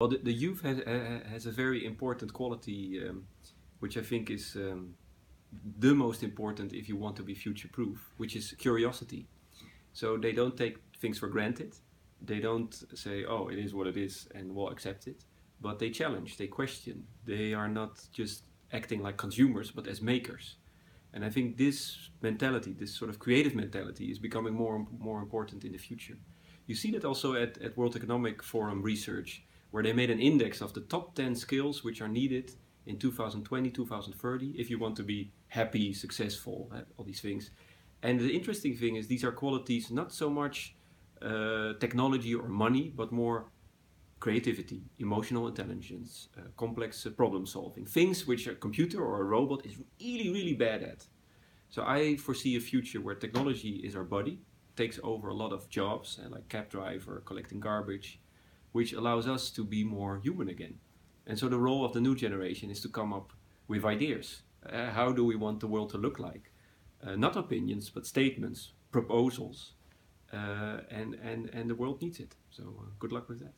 Well, the, the youth has, has a very important quality, um, which I think is um, the most important if you want to be future proof, which is curiosity. So they don't take things for granted. They don't say, oh, it is what it is and we'll accept it. But they challenge, they question. They are not just acting like consumers, but as makers. And I think this mentality, this sort of creative mentality, is becoming more and more important in the future. You see that also at, at World Economic Forum research where they made an index of the top 10 skills which are needed in 2020, 2030 if you want to be happy, successful, uh, all these things. And the interesting thing is these are qualities not so much uh, technology or money, but more creativity, emotional intelligence, uh, complex uh, problem solving, things which a computer or a robot is really, really bad at. So I foresee a future where technology is our buddy, takes over a lot of jobs, uh, like cab driver, collecting garbage, which allows us to be more human again. And so the role of the new generation is to come up with ideas. Uh, how do we want the world to look like? Uh, not opinions, but statements, proposals. Uh, and, and, and the world needs it. So uh, good luck with that.